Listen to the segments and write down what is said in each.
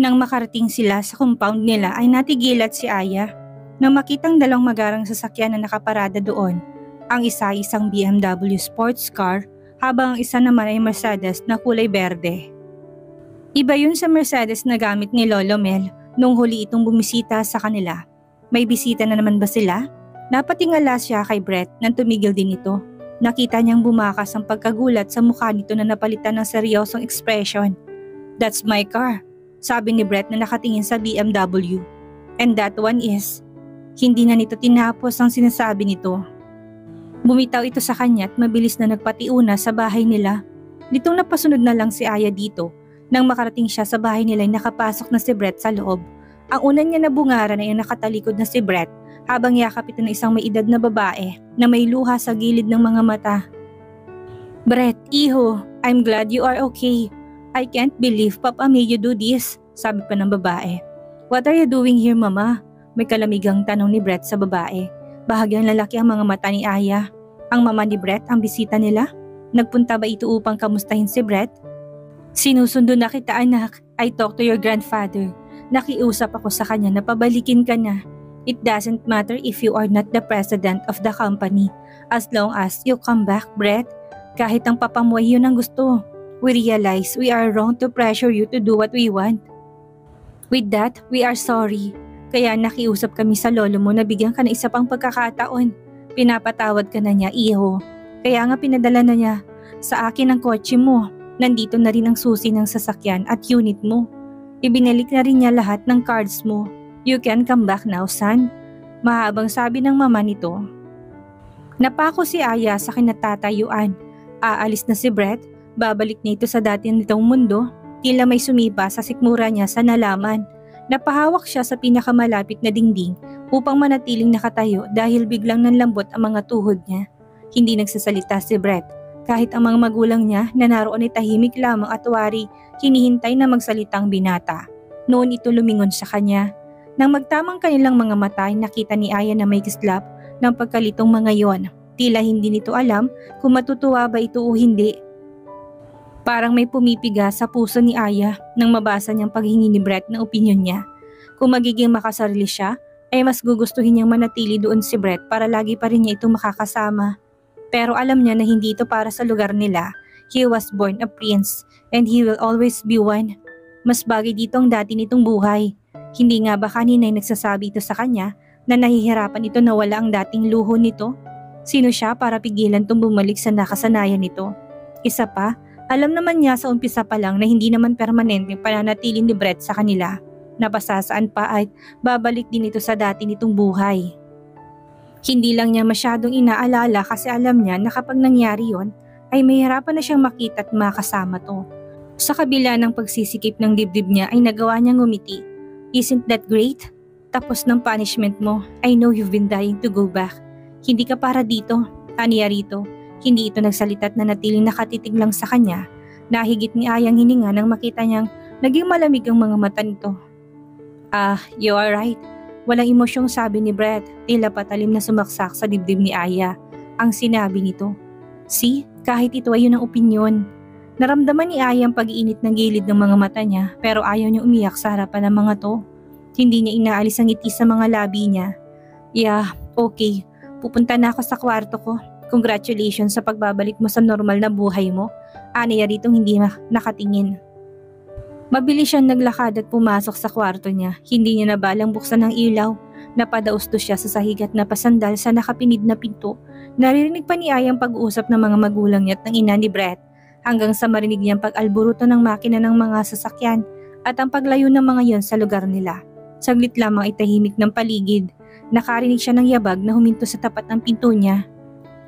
Nang makarating sila sa compound nila ay natigilat si Aya nang makitang dalawang magarang sasakyan na nakaparada doon. Ang isa isang BMW sports car habang ang isa naman ay Mercedes na kulay berde. Iba yun sa Mercedes na gamit ni Lolo Mel nung huli itong bumisita sa kanila. May bisita na naman ba sila? Napatingala siya kay Brett nang tumigil din ito. Nakita niyang bumakas ang pagkagulat sa mukha nito na napalitan ng seryosong expression. That's my car, sabi ni Brett na nakatingin sa BMW. And that one is, hindi na nito tinapos ang sinasabi nito. Bumitaw ito sa kanya at mabilis na nagpatiuna sa bahay nila. Nitong napasunod na lang si Aya dito, nang makarating siya sa bahay nila ay nakapasok na si Brett sa loob. Ang una niya na bungaran ay ang nakatalikod na si Brett habang yakap ito ng isang may edad na babae na may luha sa gilid ng mga mata. Brett, iho, I'm glad you are okay. I can't believe Papa made you do this, sabi pa ng babae. What are you doing here, Mama? May kalamigang tanong ni Brett sa babae. Bahagyang lalaki ang mga mata ni Aya. Ang mama ni Brett ang bisita nila? Nagpunta ba ito upang kamustahin si Brett? Sinusundo na kita anak. I talked to your grandfather. Nakiusap ako sa kanya na pabalikin ka na. It doesn't matter if you are not the president of the company. As long as you come back, Brett. Kahit ang papamuhay yun ang gusto. We realize we are wrong to pressure you to do what we want. With that, we are sorry. Kaya nakiusap kami sa lolo mo na bigyan ka ng isa pang pagkakataon. Pinapatawad ka na niya, iho. Kaya nga pinadala na niya sa akin ang kotse mo. Nandito na rin ang susi ng sasakyan at unit mo. Ibinalik na rin niya lahat ng cards mo. You can come back now, son. Mahabang sabi ng mama nito. Napako si Aya sa kinatatayuan. Aalis na si Brett Babalik na ito sa dati nitong mundo, tila may sumipa sa sikmura niya sa nalaman. Napahawak siya sa pinakamalapit na dingding upang manatiling nakatayo dahil biglang nanlambot ang mga tuhod niya. Hindi nagsasalita si Brett. Kahit ang mga magulang niya na naroon ay tahimik lamang at wari, hinihintay na magsalitang binata. Noon ito lumingon sa kanya. Nang magtamang kanilang mga mata ay nakita ni Aya na may kislap ng pagkalitong mga yon. Tila hindi nito alam kung matutuwa ba ito o hindi Parang may pumipiga sa puso ni Aya nang mabasa niyang paghingi ni Brett na opinyon niya. Kung magiging makasarili siya, ay mas gugustuhin niyang manatili doon si Brett para lagi pa rin niya ito makakasama. Pero alam niya na hindi ito para sa lugar nila. He was born a prince and he will always be one. Mas bagay dito ang dati nitong buhay. Hindi nga ba kanina nagsasabi ito sa kanya na nahihirapan ito na wala ang dating luho nito? Sino siya para pigilan tong bumalik sa nakasanayan nito? Isa pa, alam naman niya sa umpisa pa lang na hindi naman permanente pananatili ni Brett sa kanila. Napasasaan pa ay babalik din ito sa dati nitong buhay. Hindi lang niya masyadong inaalala kasi alam niya na kapag nangyari yon ay mahirapan na siyang makita at makasama to. Sa kabila ng pagsisikip ng dibdib niya ay nagawa niyang ngumiti. Isn't that great? Tapos ng punishment mo, I know you've been dying to go back. Hindi ka para dito, aniya rito. Hindi ito nagsalita't na natiling nakatitig lang sa kanya. Nahigit ni Ayang hininga nang makita niyang naging malamig ang mga mata nito. Ah, you are right. Walang emosyong sabi ni Brett, tila patalim na sumaksak sa dibdib ni Aya. Ang sinabi nito. See, kahit ito ay yun ang opinyon. Naramdaman ni Aya ang pag-iinit ng gilid ng mga mata niya pero ayaw niya umiyak sa harapan ng mga to. Hindi niya inaalis ang ngiti sa mga labi niya. Yeah, okay. Pupunta na ako sa kwarto ko. Congratulations sa pagbabalik mo sa normal na buhay mo. Aniya ritong hindi nakatingin. Mabilis siyang naglakad at pumasok sa kwarto niya. Hindi niya nabalang buksan ang ilaw. Napadausto siya sa sahigat na pasandal sa nakapinid na pinto. Naririnig pa ni Ayang pag-uusap ng mga magulang niya at ng ina ni Brett hanggang sa marinig niyang pag-alburuto ng makina ng mga sasakyan at ang paglayo ng mga yon sa lugar nila. Saglit lamang ay tahimik ng paligid. Nakarinig siya ng yabag na huminto sa tapat ng pinto niya.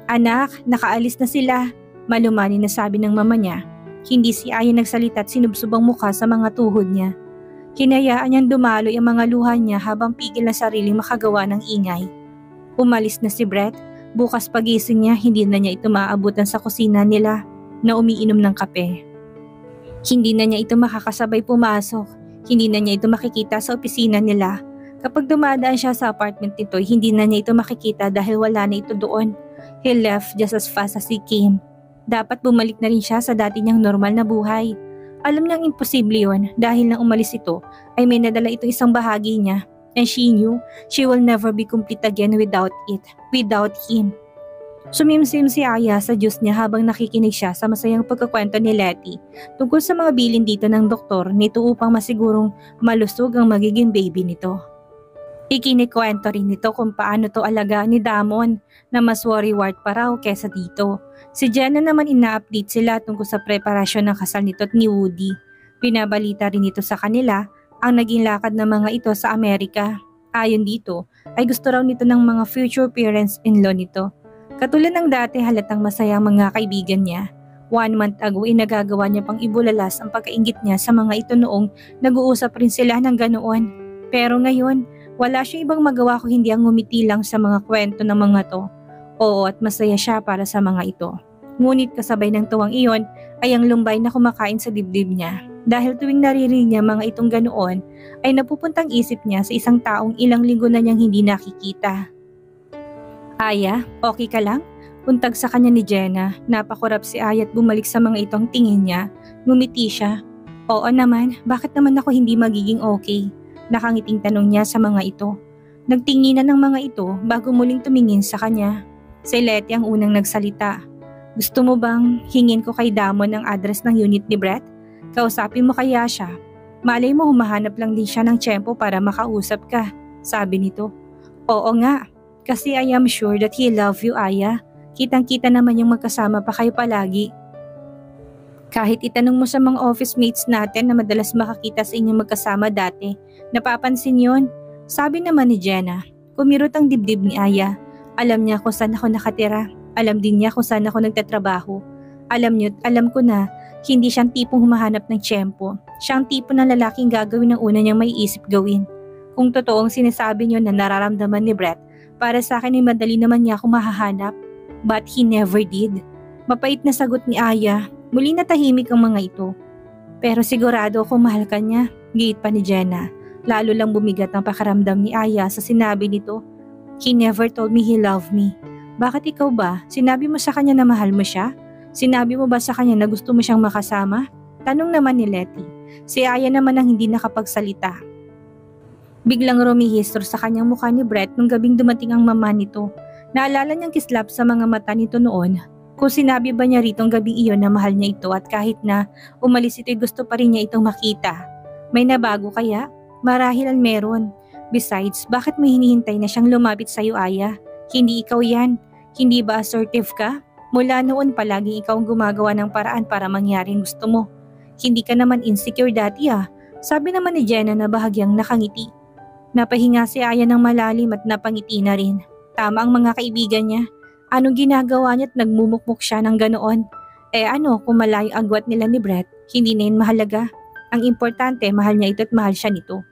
Anak, nakaalis na sila. Malumani na sabi ng mama niya. Hindi si Aya nagsalita at sinubsubang mukha sa mga tuhod niya. Hinayaan niyang dumaloy ang mga luha niya habang pigil na sariling makagawa ng ingay. Umalis na si Brett. Bukas pagising niya, hindi na niya ito maaabutan sa kusina nila na umiinom ng kape. Hindi na niya ito makakasabay pumasok. Hindi na niya ito makikita sa opisina nila. Kapag dumadaan siya sa apartment nito, hindi na niya ito makikita dahil wala na ito doon. He left just as fast as he came. Dapat bumalik na rin siya sa dati niyang normal na buhay. Alam niyang imposible yon dahil nang umalis ito ay may nadala itong isang bahagi niya and she knew she will never be complete again without it, without him. Sumimsim si Aya sa Diyos niya habang nakikinig siya sa masayang pagkakwento ni Letty tungkol sa mga bilin dito ng doktor nito upang masigurong malusog ang magiging baby nito. Ikinikwento rin nito kung paano to alaga ni Damon na mas worry wart pa raw kesa dito. Si Jenna naman ina-update sila tungkol sa preparasyon ng kasal nito at ni Woody. Pinabalita rin ito sa kanila ang naging lakad ng mga ito sa Amerika. Ayon dito, ay gusto raw nito ng mga future parents-in-law nito. Katulad ng dati halatang masaya ang mga kaibigan niya. One month ago ay nagagawa niya pang ibulalas ang pagkaingit niya sa mga ito noong nag-uusap rin sila ng ganoon. Pero ngayon, wala siya ibang magawa kung hindi ang ngumiti lang sa mga kwento ng mga to. Oo at masaya siya para sa mga ito. Ngunit kasabay ng tuwang iyon ay ang lumbay na kumakain sa dibdib niya. Dahil tuwing naririnig niya mga itong ganoon ay napupuntang isip niya sa isang taong ilang linggo na niyang hindi nakikita. Aya, okay ka lang? Puntag sa kanya ni Jenna, napakurap si Aya at bumalik sa mga itong tingin niya. Ngumiti siya. Oo naman, bakit naman ako hindi magiging okay? Nakangiting tanong niya sa mga ito. Nagtinginan ng mga ito bago muling tumingin sa kanya. Si Letty ang unang nagsalita. Gusto mo bang hingin ko kay Damon ang address ng unit ni Brett? Kausapin mo kaya siya. Malay mo humahanap lang din siya ng tiyempo para makausap ka, sabi nito. Oo nga, kasi I am sure that he love you, Aya. Kitang-kita naman yung magkasama pa kayo palagi. Kahit itanong mo sa mga office mates natin na madalas makakita sa inyong magkasama dati, napapansin yon. Sabi naman ni Jenna, kumirot ang dibdib ni Aya. Alam niya kung saan ako nakatira. Alam din niya kung saan ako nagtatrabaho. Alam niyo, alam ko na, hindi siyang tipong humahanap ng tiyempo. Siyang tipo ng lalaking gagawin ng una niyang may isip gawin. Kung totoong sinasabi niyo na nararamdaman ni Brett, para sa akin ay madali naman niya ako mahahanap. But he never did. Mapait na sagot ni Aya Muli natahimik ang mga ito. Pero sigurado akong mahal ka niya, gate pa ni Jenna. Lalo lang bumigat ang pakaramdam ni Aya sa sinabi nito. He never told me he loved me. Bakit ikaw ba? Sinabi mo sa kanya na mahal mo siya? Sinabi mo ba sa kanya na gusto mo siyang makasama? Tanong naman ni Letty. Si Aya naman ang hindi nakapagsalita. Biglang rumihistro sa kanyang mukha ni Brett nung gabing dumating ang mama nito. Naalala niyang kislap sa mga mata nito noon kung sinabi ba niya ritong gabing iyon na mahal niya ito at kahit na umalis ito'y gusto pa rin niya itong makita. May nabago kaya? Marahil ang meron. Besides, bakit may hinihintay na siyang lumapit sa iyo, Aya? Hindi ikaw yan. Hindi ba assertive ka? Mula noon palaging ikaw ang gumagawa ng paraan para mangyaring gusto mo. Hindi ka naman insecure dati ah. Sabi naman ni Jenna na bahagyang nakangiti. Napahinga si Aya ng malalim at napangiti na rin. Tama ang mga kaibigan niya. Anong ginagawa niya at nagmumukmuk siya ng ganoon? Eh ano kung malayo agwat nila ni Brett, hindi na yun mahalaga. Ang importante, mahal niya ito at mahal siya nito.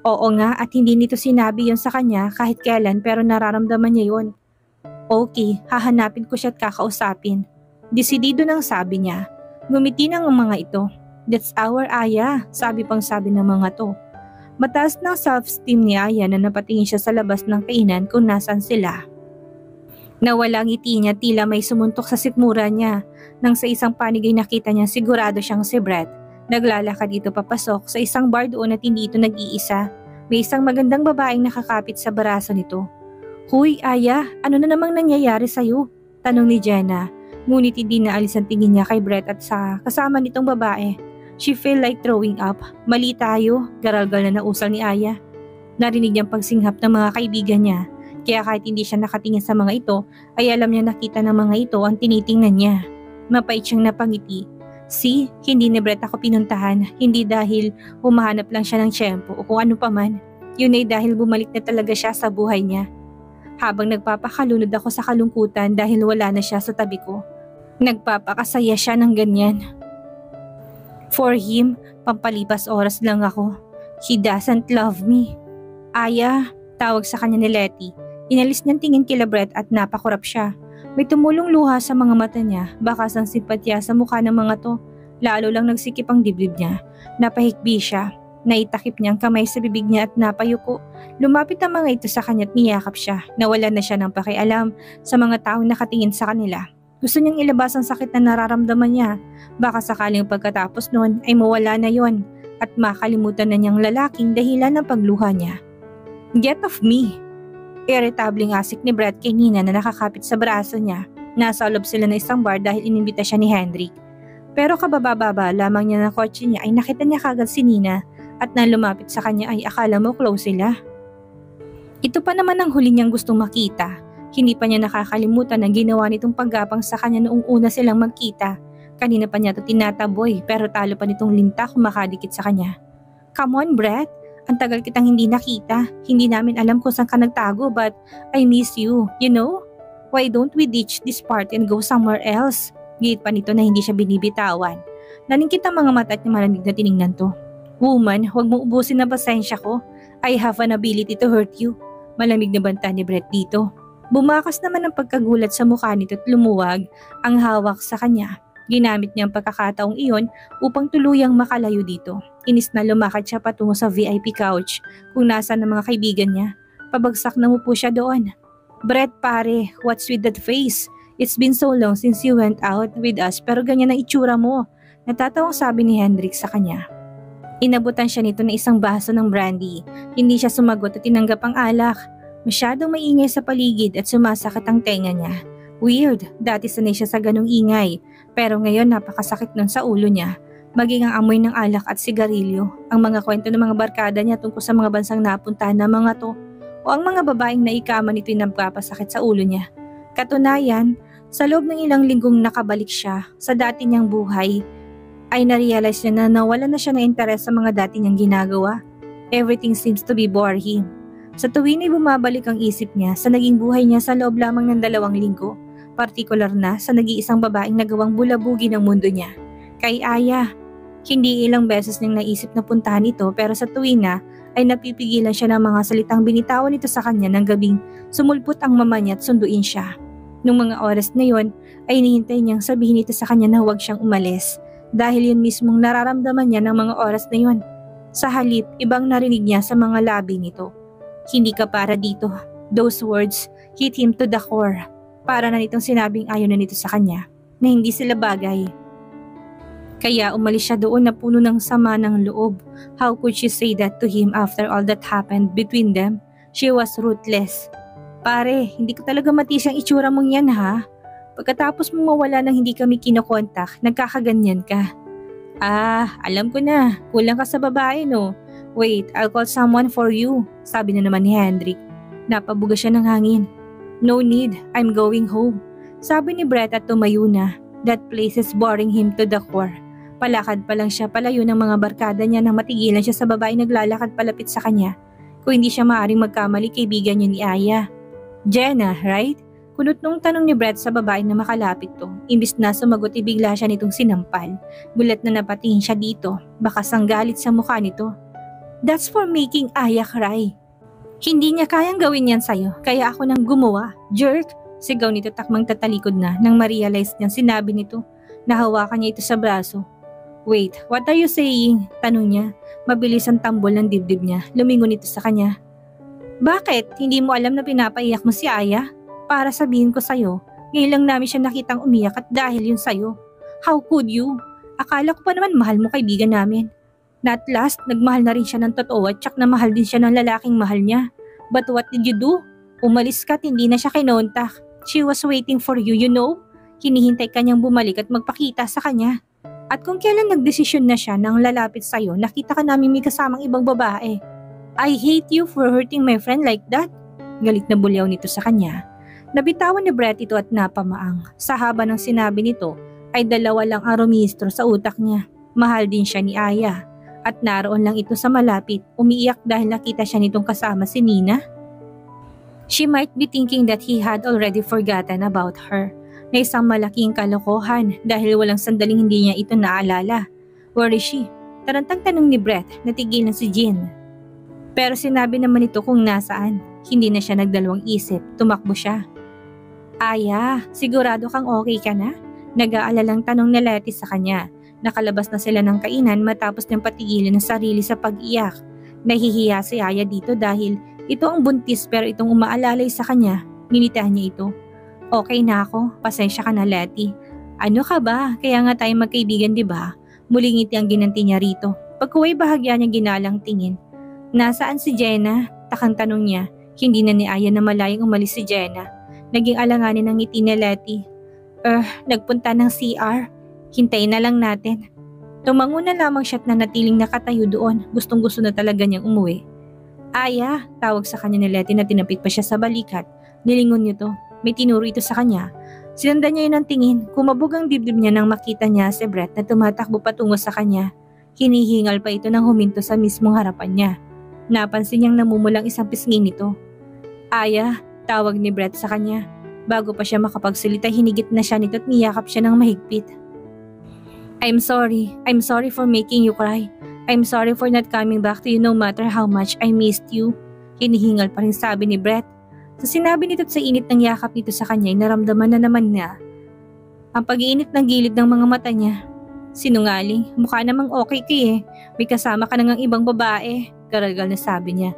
Oo nga at hindi nito sinabi yon sa kanya kahit kailan pero nararamdaman niya yon. Okay, hahanapin ko siya at kakausapin. Desidido nang sabi niya. Gumiti ng mga ito. That's our Aya, sabi pang sabi ng mga to. Mataas ng self-esteem ni Aya na napatingin siya sa labas ng kainan kung nasan sila. Nawala ang ngiti niya tila may sumuntok sa sikmura niya. Nang sa isang panig ay nakita niya sigurado siyang si Brett. Naglalakad dito papasok sa isang bar doon at hindi ito nag-iisa. May isang magandang babaeng nakakapit sa baraso nito. Huy, Aya, ano na namang nangyayari sa'yo? Tanong ni Jenna. Ngunit hindi naalis ang tingin niya kay Brett at sa kasama nitong babae. She feel like throwing up. Mali tayo, garalgal na nausal ni Aya. Narinig niyang pagsinghap ng mga kaibigan niya. Kaya kahit hindi siya nakatingin sa mga ito, ay alam niya nakita ng mga ito ang tinitingnan niya. Mapait siyang napangiti. See, hindi ni Brett ako pinuntahan, hindi dahil humahanap lang siya ng tiyempo o kung ano pa man. Yun ay dahil bumalik na talaga siya sa buhay niya. Habang nagpapakalunod ako sa kalungkutan dahil wala na siya sa tabi ko. Nagpapakasaya siya ng ganyan. For him, pampalipas oras lang ako. He doesn't love me. Aya, tawag sa kanya ni Letty. Inalis niyang tingin kila Brett at napakurap siya. May tumulong luha sa mga mata niya, bakas ang simpatya sa mukha ng mga to. Lalo lang nagsikip ang dibdib niya. Napahikbi siya. Naitakip niya ang kamay sa bibig niya at napayuko. Lumapit ang mga ito sa kanya at niyakap siya. Nawala na siya ng pakialam sa mga taong nakatingin sa kanila. Gusto niyang ilabas ang sakit na nararamdaman niya. Baka sakaling pagkatapos noon ay mawala na yon at makalimutan na niyang lalaking dahilan ng pagluha niya. Get off me! Irritabling asik ni Brett kay Nina na nakakapit sa braso niya. Nasa loob sila ng isang bar dahil inimbita siya ni Hendrik. Pero kabababa lamang niya ng kotse niya ay nakita niya kagad si Nina at nang lumapit sa kanya ay akala mo close sila. Ito pa naman ang huli niyang gustong makita. Hindi pa niya nakakalimutan ang ginawa nitong paggapang sa kanya noong una silang magkita. Kanina pa niya ito tinataboy pero talo pa nitong linta kung makadikit sa kanya. Come on Brett, ang tagal kitang hindi nakita. Hindi namin alam kung saan ka nagtago but I miss you, you know? Why don't we ditch this part and go somewhere else? Gate pa nito na hindi siya binibitawan. Naningkit ang mga mata at malamig na tiningnan to. Woman, huwag mo ubusin na pasensya ko. I have an ability to hurt you. Malamig na banta ni Brett dito. Bumakas naman ang pagkagulat sa mukha nito at lumuwag ang hawak sa kanya. Ginamit niya ang pagkakataong iyon upang tuluyang makalayo dito. Inis na lumakad siya patungo sa VIP couch kung nasa ng mga kaibigan niya. Pabagsak na mo po siya doon. Brett pare, what's with that face? It's been so long since you went out with us pero ganyan ang itsura mo. Natatawang sabi ni Hendrik sa kanya. Inabutan siya nito ng isang baso ng brandy. Hindi siya sumagot at tinanggap ang alak. Masyadong maingay sa paligid at sumasakit ang tenga niya. Weird, dati sanay siya sa ganong ingay. Pero ngayon napakasakit nun sa ulo niya. Maging ang amoy ng alak at sigarilyo. Ang mga kwento ng mga barkada niya tungkol sa mga bansang napuntahan na mga to. O ang mga babaeng naikama nito yung nagpapasakit sa ulo niya. Katunayan, sa loob ng ilang linggong nakabalik siya sa dati niyang buhay, ay narealize niya na nawala na siya ng interes sa mga dati niyang ginagawa. Everything seems to be him. Sa tuwing ay bumabalik ang isip niya sa naging buhay niya sa loob lamang ng dalawang linggo, partikular na sa nag-iisang babaeng nagawang bulabugi ng mundo niya. Kay Aya, hindi ilang beses niyang naisip na puntahan ito pero sa tuwing na ay napipigilan siya ng mga salitang binitawan nito sa kanya ng gabing sumulpot ang mama niya at sunduin siya. Nung mga oras na yon ay hinihintay niyang sabihin ito sa kanya na huwag siyang umalis dahil yun mismong nararamdaman niya ng mga oras na yun. Sa halip, ibang narinig niya sa mga labi nito. Hindi ka para dito. Those words hit him to the core. Para na nitong sinabing ayaw na nito sa kanya, na hindi sila bagay. Kaya umalis siya doon na puno ng sama ng loob. How could she say that to him after all that happened between them? She was ruthless. Pare, hindi ko talaga matis ang itsura mong yan ha. Pagkatapos mo mawala nang hindi kami kinokontak, nagkakaganyan ka. Ah, alam ko na. Kulang ka sa babae, no? Wait, I'll call someone for you, sabi na naman ni Hendrik. Napabuga siya ng hangin. No need, I'm going home. Sabi ni Brett at tumayo na. That place is boring him to the core. Palakad pa lang siya palayo ng mga barkada niya nang matigilan siya sa babae naglalakad palapit sa kanya. Kung hindi siya maaring magkamali kaibigan niya ni Aya. Jenna, right? Kunot nung tanong ni Brett sa babae na makalapit to. Imbis na sumagot ibigla siya nitong sinampal. Gulat na napatingin siya dito. Baka sanggalit sa mukha nito. That's for making Aya cry. Hindi niya kayang gawin yan sa'yo, kaya ako nang gumawa. Jerk! Sigaw nito takmang tatalikod na nang ma-realize niyang sinabi nito. Nahawakan niya ito sa braso. Wait, what are you saying? Tanong niya. Mabilis ang tambol ng dibdib niya. Lumingon ito sa kanya. Bakit? Hindi mo alam na pinapaiyak mo si Aya? para sabihin ko sa'yo, ngayon lang namin siya nakitang umiyak at dahil yun sa'yo. How could you? Akala ko pa naman mahal mo kaibigan namin. Na at last, nagmahal na rin siya ng totoo at tsak na mahal din siya ng lalaking mahal niya. But what did you do? Umalis ka at hindi na siya kinontak. She was waiting for you, you know? Hinihintay kanyang bumalik at magpakita sa kanya. At kung kailan nagdesisyon na siya nang lalapit sa'yo, nakita ka namin may kasamang ibang babae. I hate you for hurting my friend like that. Galit na bulyaw nito sa kanya. Nabitawan ni Brett ito at napamaang. Sa haba ng sinabi nito, ay dalawa lang ang sa utak niya. Mahal din siya ni Aya. At naroon lang ito sa malapit, umiiyak dahil nakita siya nitong kasama si Nina. She might be thinking that he had already forgotten about her. Na isang malaking kalokohan dahil walang sandaling hindi niya ito naalala. Where is she? Tarantang tanong ni Brett, na si Jean. Pero sinabi naman ito kung nasaan. Hindi na siya nagdalawang isip, tumakbo siya. Aya, sigurado kang okay ka na? Nag-aalalang tanong ni Letty sa kanya. Nakalabas na sila ng kainan matapos niyang patigilin ang sarili sa pag-iyak. Nahihiya si Aya dito dahil ito ang buntis pero itong umaalalay sa kanya, nginitahan niya ito. Okay na ako, pasensya ka na Letty. Ano ka ba? Kaya nga tayo magkaibigan di ba? Muling ngiti ang ginanti niya rito. Pagkuway bahagya niya ginalang tingin. Nasaan si Jenna? Takang tanong niya. Hindi na ni Aya na malayang umalis si Jenna. Naging alanganin ang ngiti ni Letty. Er, nagpunta ng CR. Hintayin na lang natin. Tumango na lamang siya at nanatiling nakatayo doon. Gustong gusto na talaga niyang umuwi. Aya, tawag sa kanya ni Letty na tinapit pa siya sa balikat. Nilingon niyo to. May tinuro ito sa kanya. Sinundan niya yun ng tingin. Kumabog ang dibdib niya nang makita niya si Brett na tumatakbo patungo sa kanya. Hinihingal pa ito nang huminto sa mismong harapan niya. Napansin niyang namumulang isang pisngi nito. Aya, tawag ni Brett sa kanya. Bago pa siya makapagsalita, hinigit na siya nito at niyakap siya ng mahigpit. I'm sorry. I'm sorry for making you cry. I'm sorry for not coming back to you no matter how much I missed you. Hinihingal pa rin sabi ni Brett. Sa sinabi nito sa init ng yakap nito sa kanya ay naramdaman na naman niya ang pag-iinit ng gilid ng mga mata niya. Sinungaling, mukha namang okay ka eh. May kasama ka nang ibang babae, garagal na sabi niya.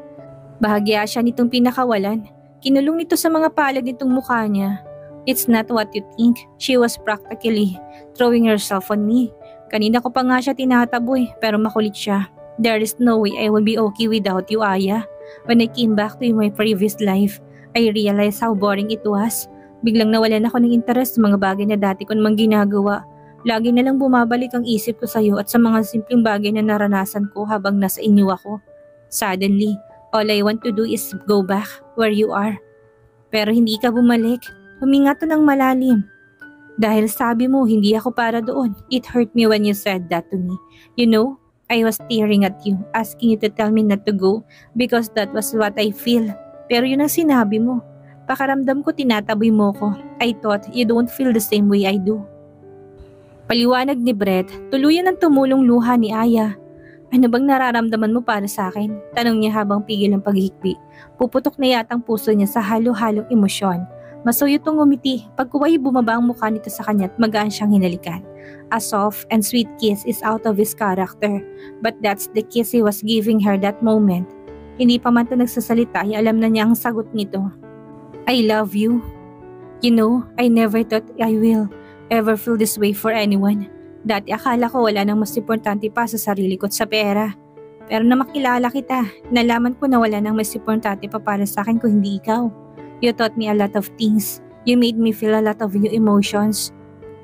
Bahagya siya nitong pinakawalan. Kinulong nito sa mga palad nitong mukha niya. It's not what you think. She was practically throwing herself on me. Kanina ko pa nga siya tinataboy pero makulit siya. There is no way I will be okay without you, Aya. When I came back to my previous life, I realized how boring it was. Biglang nawalan ako ng interest sa mga bagay na dati ko namang ginagawa. Lagi na lang bumabalik ang isip ko sa iyo at sa mga simpleng bagay na naranasan ko habang nasa inyo ako. Suddenly, all I want to do is go back where you are. Pero hindi ka bumalik. Huminga to ng malalim. Dahil sabi mo hindi ako para doon. It hurt me when you said that to me. You know, I was staring at you, asking you to tell me not to go because that was what I feel. Pero yun ang sinabi mo. Pakaramdam ko tinataboy mo ko. I thought you don't feel the same way I do. Paliwanag ni Brett, tuluyan ang tumulong luha ni Aya. Ano bang nararamdaman mo para sa akin? Tanong niya habang pigil ang paghihikbi. Puputok na yatang puso niya sa halo-halong emosyon. Masuyo tong umiti, pagkuway bumaba ang mukha nito sa kanya at magaan siyang hinalikan. A soft and sweet kiss is out of his character, but that's the kiss he was giving her that moment. Hindi pa man ito nagsasalita ay alam na niya ang sagot nito. I love you. You know, I never thought I will ever feel this way for anyone. Dati akala ko wala nang mas importante pa sa sarili ko sa pera. Pero na makilala kita, nalaman ko na wala nang mas importante pa para sa akin kung hindi ikaw. You taught me a lot of things. You made me feel a lot of new emotions.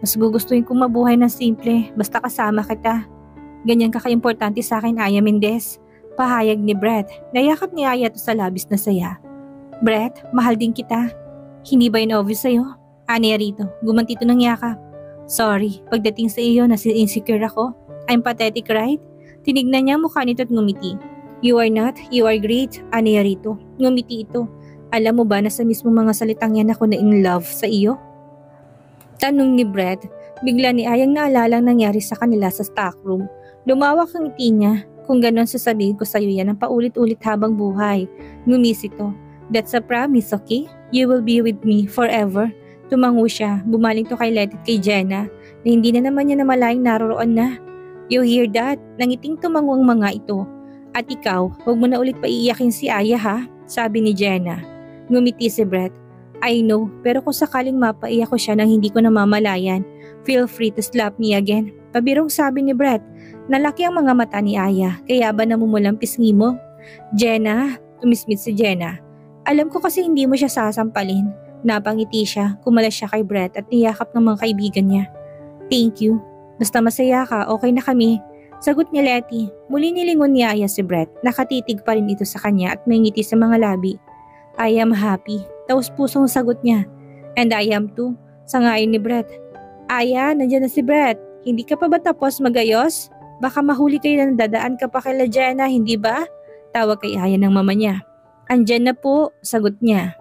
Mas gugustuhin kong mabuhay na simple, basta kasama kita. Ganyan ka kaimportante sa akin, Aya Mendez. Pahayag ni Brett. Nayakap ni Aya to sa labis na saya. Brett, mahal din kita. Hindi ba yun obvious sa'yo? Aniya rito, gumanti to ng yakap. Sorry, pagdating sa iyo, nasi insecure ako. I'm pathetic, right? Tinignan niya mukha nito at ngumiti. You are not, you are great, Aniya rito. Ngumiti ito. Alam mo ba na sa mismo mga salitang yan ako na in love sa iyo? Tanong ni Brett, bigla ni Ayang naalala ang nangyari sa kanila sa stockroom. Lumawak ang ngiti niya. Kung ganon sasabihin ko sa iyo yan ang paulit-ulit habang buhay. Ngumis ito. That's a promise, okay? You will be with me forever. Tumango siya, bumaling to kay Let kay Jenna na hindi na naman niya namalayang naroroon na. You hear that? Nangiting tumango ang mga ito. At ikaw, huwag mo na ulit paiiyakin si Aya ha, sabi ni Jenna. Ngumiti si Brett. I know, pero kung sakaling mapaiyak ko siya nang hindi ko namamalayan, feel free to slap me again. Pabirong sabi ni Brett, nalaki ang mga mata ni Aya, kaya ba namumulang pisngi mo? Jenna, tumismit si Jenna. Alam ko kasi hindi mo siya sasampalin. Napangiti siya, kumalas siya kay Brett at niyakap ng mga kaibigan niya. Thank you. Basta masaya ka, okay na kami. Sagot ni Letty. Muli nilingon ni Aya si Brett. Nakatitig pa rin ito sa kanya at may ngiti sa mga labi. I am happy. Taos pusong sagot niya. And I am too. Sangayon ni Brett. Aya, nandiyan na si Brett. Hindi ka pa ba tapos magayos? Baka mahuli kayo na dadaan ka pa kay Jenna, hindi ba? Tawag kay Aya ng mama niya. Andyan na po, sagot niya.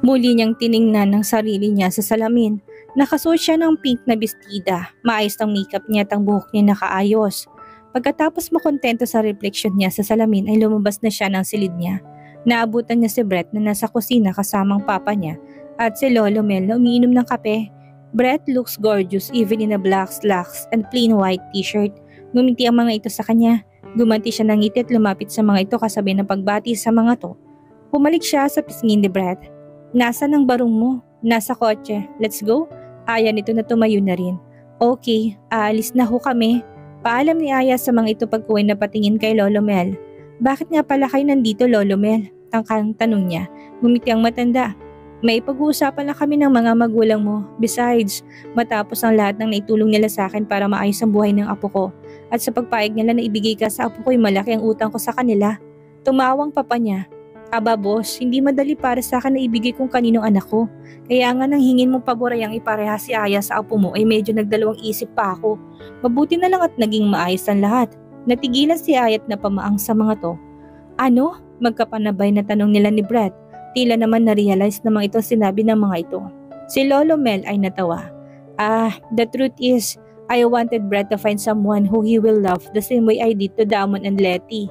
Muli niyang tiningnan ng sarili niya sa salamin. Nakasuot siya ng pink na bestida. Maayos ang makeup niya at ang buhok niya nakaayos. Pagkatapos makontento sa reflection niya sa salamin ay lumabas na siya ng silid niya. Naabutan niya si Brett na nasa kusina kasamang papa niya at si Lolo Mel na umiinom ng kape. Brett looks gorgeous even in a black slacks and plain white t-shirt. Ngumiti ang mga ito sa kanya. Gumanti siya ng ngiti at lumapit sa mga ito kasabay ng pagbati sa mga to. Humalik siya sa pisngin ni Brett. Nasa ng barong mo? Nasa kotse. Let's go? Aya nito na tumayo na rin. Okay, aalis na ho kami. Paalam ni Aya sa mga ito pagkuway na patingin kay Lolo Mel. Bakit nga pala kayo nandito Lolo Mel? Tangkang tanong niya. Ngumiti ang matanda. May pag-uusapan na kami ng mga magulang mo. Besides, matapos ang lahat ng naitulong nila sa akin para maayos ang buhay ng apo ko. At sa pagpayag nila na ibigay ka sa apo ko ay malaki ang utang ko sa kanila. Tumawang papa niya. Aba boss, hindi madali para sa akin na ibigay kung kaninong anak ko. Kaya nga nang hingin mong pabor ang ipareha si Aya sa apo mo ay medyo nagdalawang isip pa ako. Mabuti na lang at naging maayos ang lahat. Natigilan si Ayat na sa mga to. Ano? Magkapanabay na tanong nila ni Brett. Tila naman na-realize namang ito sinabi ng mga ito. Si Lolo Mel ay natawa. Ah, the truth is, I wanted Brett to find someone who he will love the same way I did to Damon and Letty.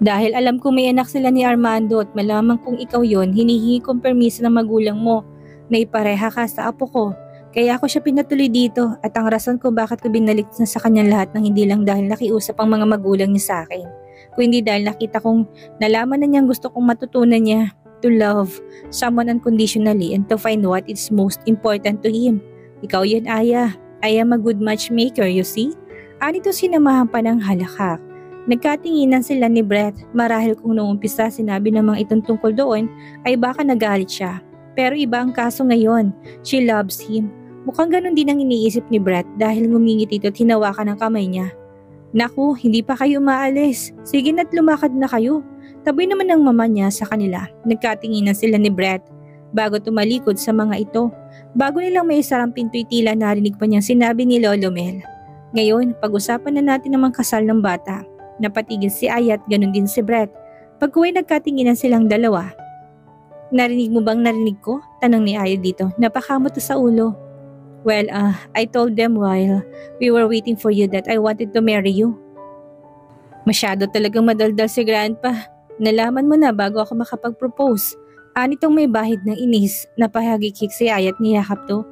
Dahil alam ko may anak sila ni Armando at malamang kung ikaw yon, hinihingi kong permiso ng magulang mo na ipareha ka sa apo ko. Kaya ako siya pinatuloy dito at ang rason ko bakit ko binalik na sa kanyang lahat ng hindi lang dahil nakiusap ang mga magulang niya sa akin. Kung hindi dahil nakita kong nalaman na niyang gusto kong matutunan niya to love someone unconditionally and to find what is most important to him. Ikaw yan, Aya. I am a good matchmaker, you see? Anito sinamahan pa ng halakak Nagkatinginan sila ni Brett marahil kung noong umpisa sinabi ng mga itong tungkol doon ay baka nagalit siya. Pero iba ang kaso ngayon, she loves him. Mukhang ganun din ang iniisip ni Brett dahil ngumingit ito at hinawakan ng kamay niya. Naku, hindi pa kayo maalis. Sige na't lumakad na kayo. Tabi naman ng mama niya sa kanila. Nagkatinginan sila ni Brett bago tumalikod sa mga ito. Bago nilang may sarang pinto'y tila narinig pa niyang sinabi ni Lolo Mel. Ngayon, pag-usapan na natin ang kasal ng bata. Napatigil si Ayat, ganun din si Brett. Pagkuway nagkatinginan silang dalawa. Narinig mo bang narinig ko? Tanong ni Ayat dito. Napakamot sa ulo. Well, uh, I told them while we were waiting for you that I wanted to marry you. Masyado talagang madaldal si Grandpa. Nalaman mo na bago ako makapag-propose. Anitong may bahid ng inis na pahagikik si Ayat niyakap to.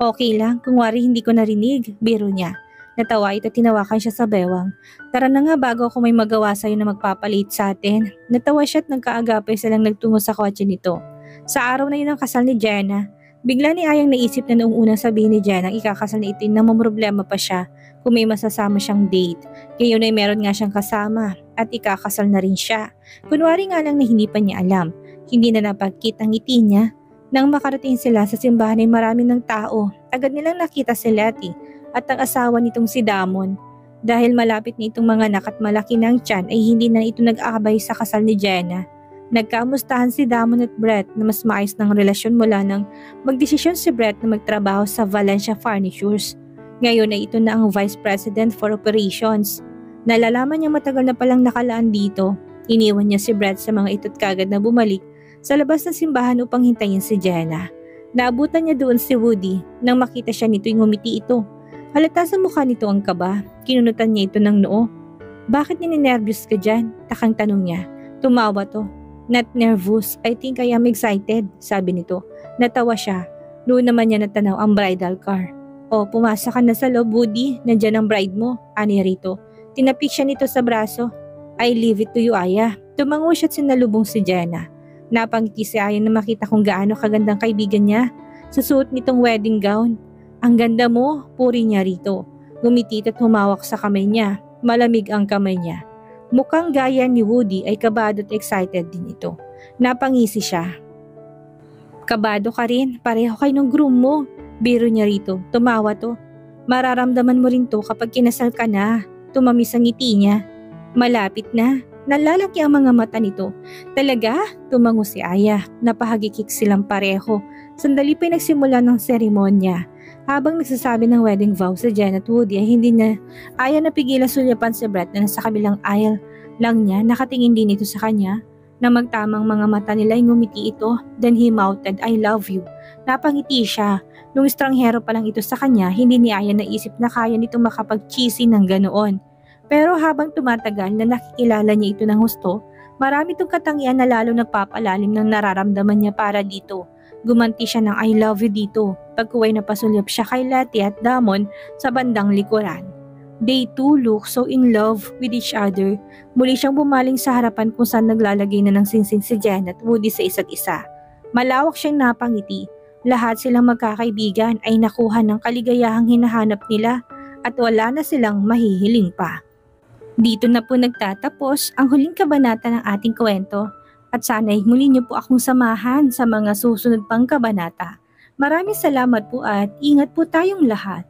Okay lang, kung wari hindi ko narinig, biro niya. Natawa ito tinawakan siya sa bewang. Tara na nga bago ako may magawa sa'yo na magpapalit sa atin. Natawa siya at nagkaagapay silang nagtungo sa kotse nito. Sa araw na yun ang kasal ni Jenna, bigla ni Ayang naisip na noong unang sabihin ni Jenna ang ikakasal na itin na mamroblema pa siya kung may masasama siyang date. Ngayon ay meron nga siyang kasama at ikakasal na rin siya. Kunwari nga lang na hindi pa niya alam. Hindi na napagkita ang ngiti niya. Nang makarating sila sa simbahan ay marami ng tao. Agad nilang nakita si Letty at ang asawa nitong si Damon. Dahil malapit na itong mga anak at malaki ng tiyan ay hindi na ito nag-aabay sa kasal ni Jenna. Nagkamustahan si Damon at Brett na mas maayos ng relasyon mula nang magdesisyon si Brett na magtrabaho sa Valencia Furnitures. Ngayon ay ito na ang Vice President for Operations. Nalalaman niya matagal na palang nakalaan dito. Iniwan niya si Brett sa mga ito't kagad na bumalik sa labas ng simbahan upang hintayin si Jenna. Naabutan niya doon si Woody nang makita siya nito'y ngumiti ito. Halata sa mukha nito ang kaba. Kinunutan niya ito ng noo. Bakit ninenervyos ka dyan? Takang tanong niya. Tumawa to. Not nervous. I think I am excited, sabi nito. Natawa siya. Noon naman niya natanaw ang bridal car. O, pumasa ka na sa loob, Woody. Nandyan ang bride mo, ani rito. Tinapik siya nito sa braso. I leave it to you, Aya. Tumango siya at sinalubong si Jenna. Napangiti si Aya na makita kung gaano kagandang kaibigan niya. Sa suot nitong wedding gown, ang ganda mo, puri niya rito. Gumitit at humawak sa kamay niya. Malamig ang kamay niya. Mukhang gaya ni Woody ay kabado at excited din ito. Napangisi siya. Kabado ka rin, pareho kayo ng groom mo. Biro niya rito, tumawa to. Mararamdaman mo rin to kapag kinasal ka na. Tumamis ang ngiti niya. Malapit na. Nalalaki ang mga mata nito. Talaga? Tumango si Aya. Napahagikik silang pareho. Sandali pa nagsimula ng seremonya. Habang nagsasabi ng wedding vow sa Jen at Woody ay hindi na ayaw na pigilan sulyapan si Brett na nasa kabilang aisle lang niya nakatingin din ito sa kanya na magtamang mga mata nila ay ngumiti ito then he mouthed I love you. Napangiti siya. Nung estranghero pa lang ito sa kanya, hindi ni Aya naisip na kaya nito makapag-cheesy ng ganoon. Pero habang tumatagal na nakikilala niya ito ng husto, marami itong katangian na lalo nagpapalalim ng nararamdaman niya para dito. Gumanti siya ng I love you dito pagkuway na pasulyap siya kay Letty at Damon sa bandang likuran. They two look so in love with each other. Muli siyang bumaling sa harapan kung saan naglalagay na ng singsing si Jen at Woody sa isa't isa. Malawak siyang napangiti. Lahat silang magkakaibigan ay nakuha ng kaligayahang hinahanap nila at wala na silang mahihiling pa. Dito na po nagtatapos ang huling kabanata ng ating kwento at sana'y muli niyo po akong samahan sa mga susunod pang kabanata. Maraming salamat po at ingat po tayong lahat.